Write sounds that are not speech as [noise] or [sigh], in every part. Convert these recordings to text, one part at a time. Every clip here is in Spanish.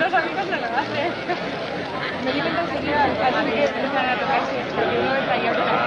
Los amigos no lo hacen. Me di cuenta enseguida casi que empezaron a tocarse, porque uno me traía María,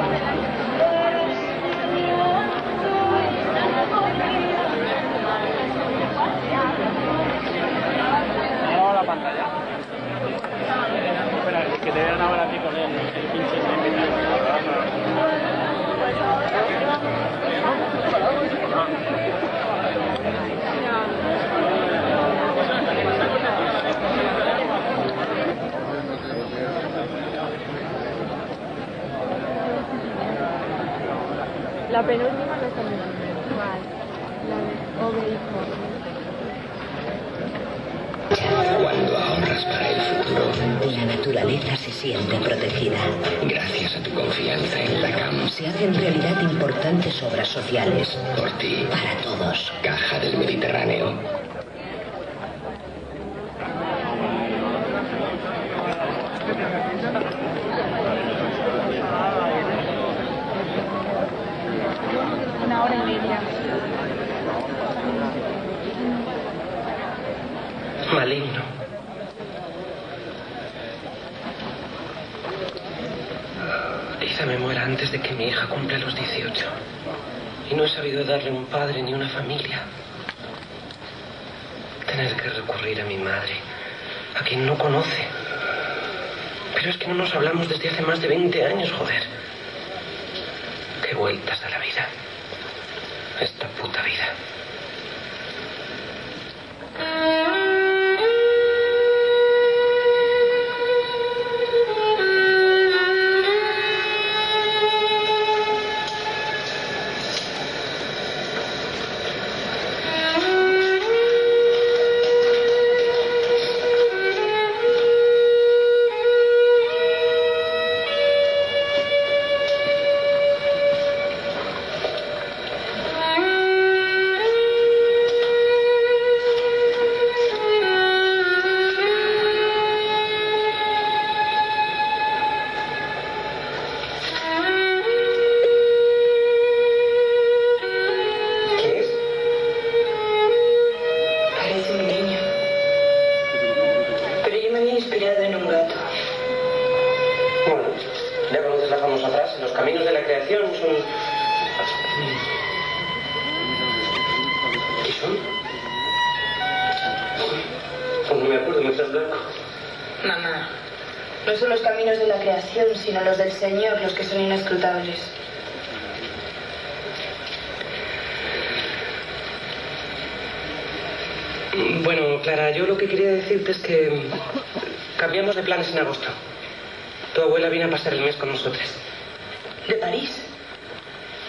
Ahora la pantalla. Espera, es que te vean ahora a ti con el, el pinche ese que La penúltima no está. Cuando ahorras para el futuro, La naturaleza se siente protegida. gracias a tu confianza en la CAM, Se hacen realidad importantes obras sociales por ti, para todos. Caja del Mediterráneo. Una hora y media. Maligno. Me muera antes de que mi hija cumpla los 18. Y no he sabido darle un padre ni una familia. Tener que recurrir a mi madre, a quien no conoce. Pero es que no nos hablamos desde hace más de 20 años, joder. Qué vueltas a los caminos de la creación son... ¿Qué son? Pues no me acuerdo, me estás blanco. Mamá, no son los caminos de la creación, sino los del Señor los que son inescrutables. Bueno, Clara, yo lo que quería decirte es que cambiamos de planes en agosto. Tu abuela viene a pasar el mes con nosotros. ¿De París?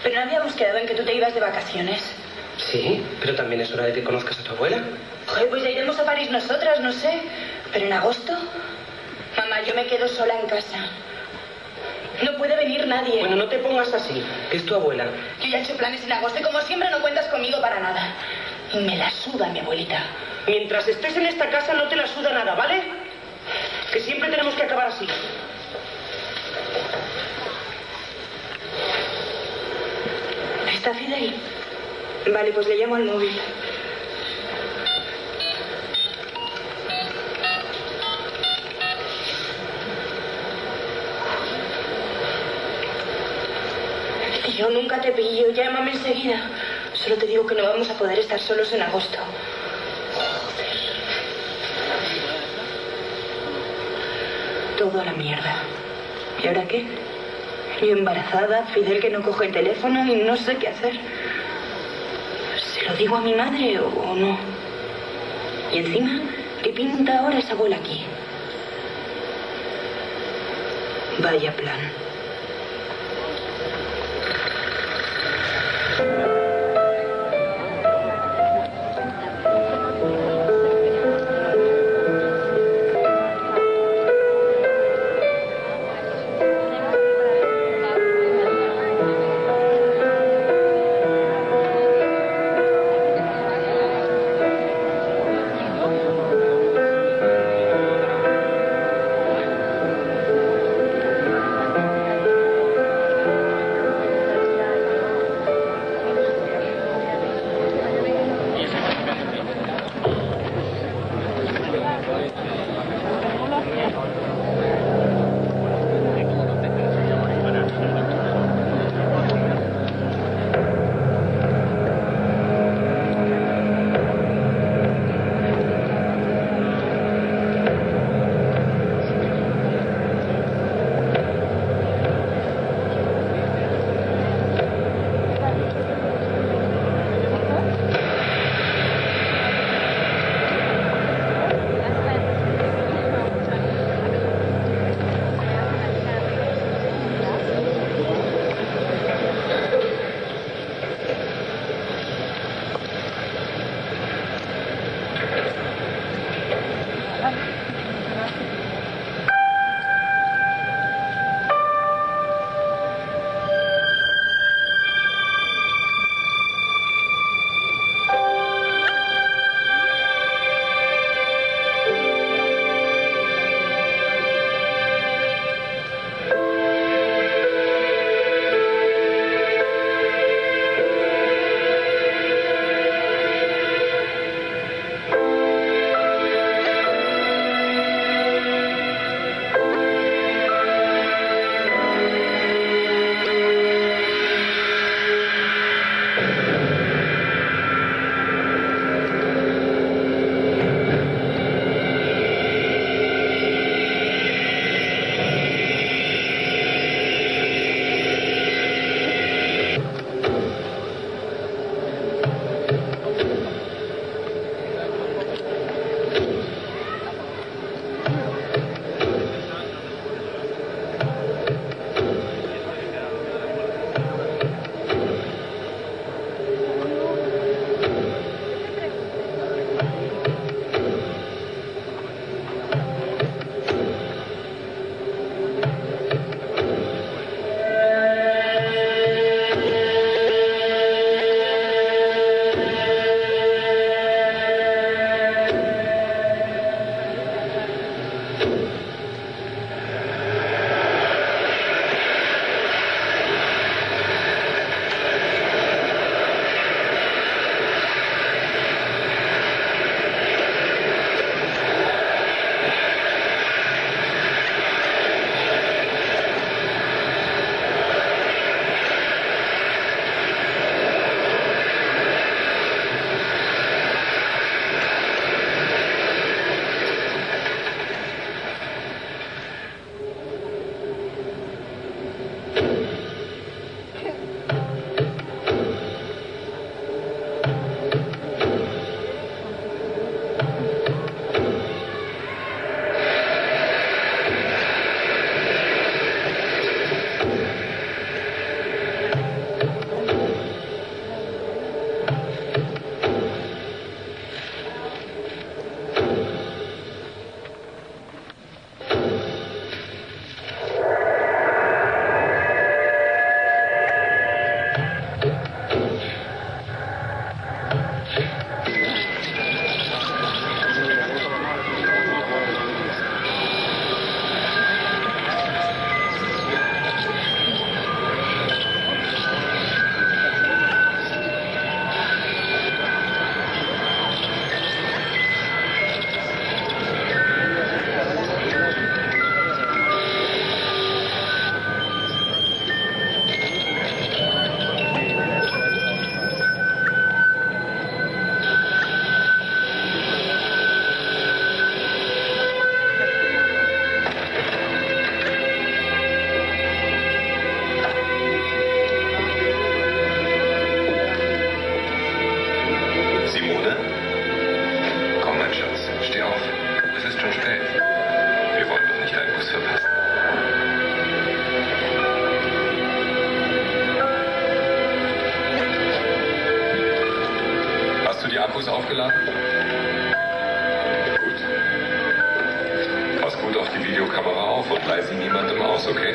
Pero no habíamos quedado en que tú te ibas de vacaciones. Sí, pero también es hora de que conozcas a tu abuela. Joder, pues ya iremos a París nosotras, no sé. ¿Pero en agosto? Mamá, yo me quedo sola en casa. No puede venir nadie. Bueno, no te pongas así, que es tu abuela. Yo ya he hecho planes en agosto y como siempre no cuentas conmigo para nada. Y me la suda mi abuelita. Mientras estés en esta casa no te la suda nada, ¿vale? Que siempre tenemos que acabar así. ¿Está Fidel? Vale, pues le llamo al móvil. Yo nunca te pillo, llámame enseguida. Solo te digo que no vamos a poder estar solos en agosto. Todo a la mierda. ¿Y ahora qué? Yo embarazada, Fidel que no coge el teléfono y no sé qué hacer. ¿Se lo digo a mi madre o, no? Y encima, ¿qué pinta ahora esa abuela aquí? Vaya plan. Gut. Pass gut auf die Videokamera auf und leih sie niemandem aus, okay?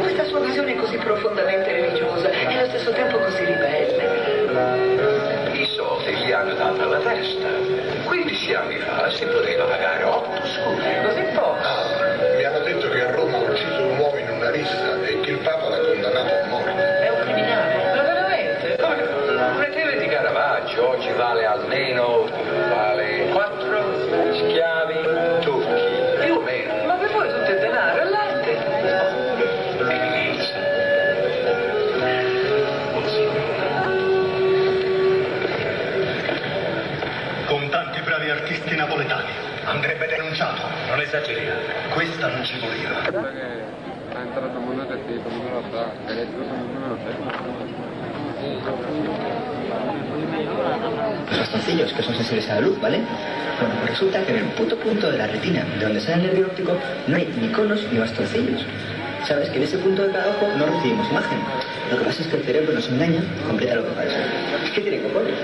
Questa sua visione così profondamente religiosa e allo stesso tempo così ribelle. I soldi gli hanno dato alla testa. 15 anni fa si poteva pagare 8 scudi, così poco. Esageriamo. Questa non ci voleva. Ha lo mundo lo sé. Los bastoncillos que son sensibles a la luz, ¿vale? Bueno, pues resulta que en el puto punto de la retina, de donde sale el nervio óptico, no hay ni conos ni bastoncillos. Sabes que en ese punto de cada ojo no recibimos imagen. Lo que pasa es que el cerebro nos engaña y completa lo que parece. Es que tiene cojones.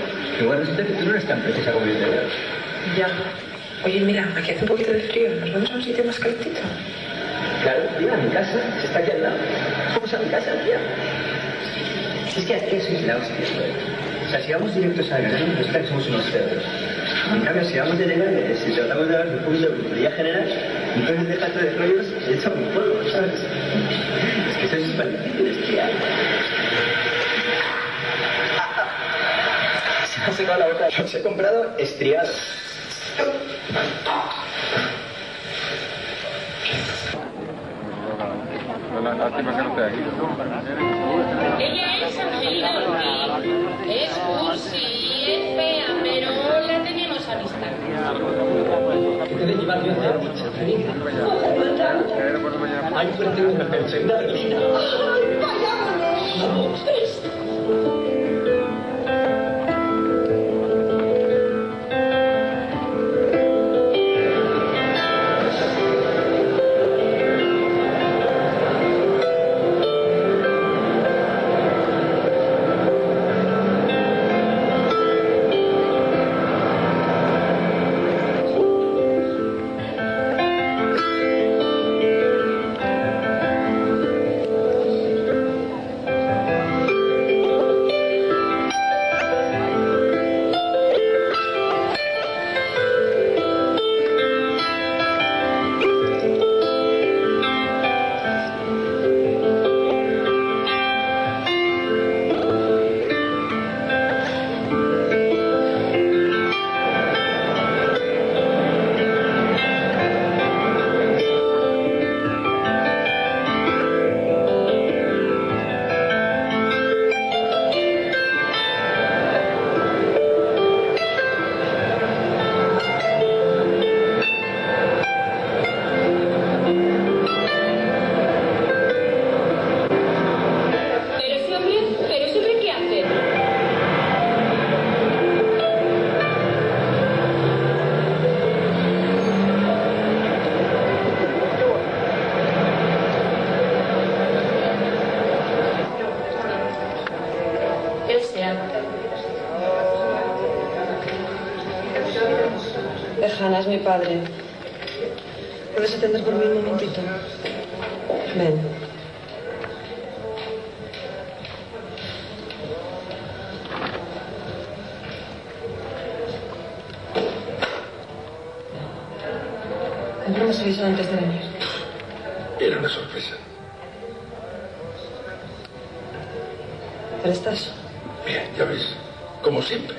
Igual resulta que tú no eres tan precisa como yo te veo. Ya. Oye, mira, aquí hace un poquito de frío. ¿Nos vamos a un sitio más calentito? Claro, tía, mi casa, si está aquí al lado. Vamos a mi casa, tía. Si es que aquí sois la hostia, joder. O sea, si vamos directos a ganar, resulta que somos unos cerdos. En cambio, si vamos de legales, si tratamos de hablar de un poquito de brujería general, entonces déjate de rollos y echa un polvo, ¿sabes? Es que sois súper difíciles, tía. [laughs] Se me ha secado la boca. Los he comprado estriados. La lástima que no. Ella es Angelina Ortiz. Es cursi, es fea, pero la tenemos amistad. ¿Qué te debe llevar yo a dicha, Vamos. es mi padre. ¿Puedes atender por mí un momentito? Ven. ¿Por me avisado antes de venir? Era una sorpresa. ¿Pero estás? Bien, ya ves. Como siempre.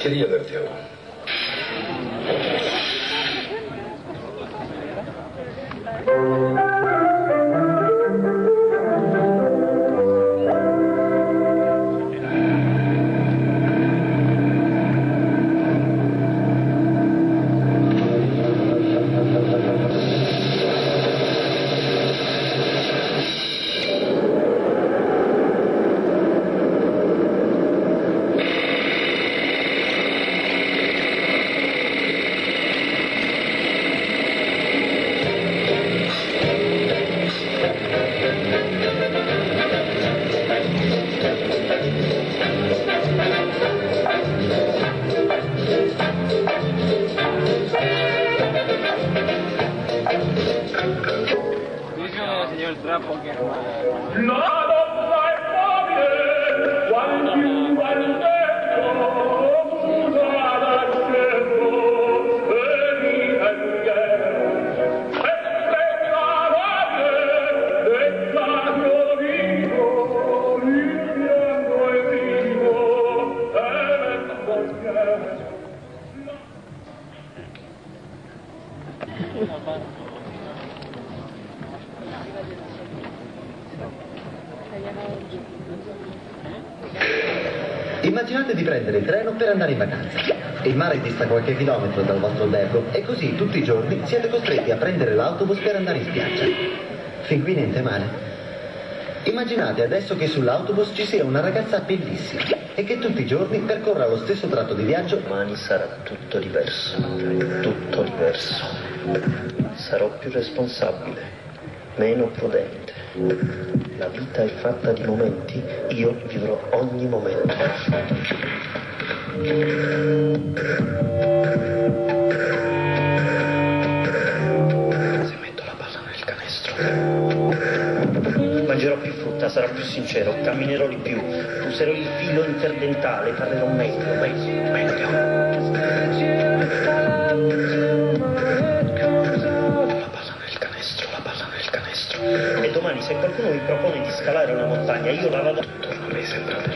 Quería verte algo. señor di prendere il treno per andare in vacanza. Il mare dista qualche chilometro dal vostro albergo e così tutti i giorni siete costretti a prendere l'autobus per andare in spiaggia. Fin qui niente male. Immaginate adesso che sull'autobus ci sia una ragazza bellissima e che tutti i giorni percorra lo stesso tratto di viaggio. Domani sarà tutto diverso, tutto diverso. Sarò più responsabile, meno prudente. La vita è fatta di momenti, io vivrò ogni momento. Se metto la palla nel canestro, mangerò più frutta, sarò più sincero, camminerò di più, userò il filo interdentale, parlerò meglio, meglio, meglio. La palla nel canestro, la palla nel canestro. E domani se qualcuno mi propone di scalare una montagna, io la vado... Torno a me sempre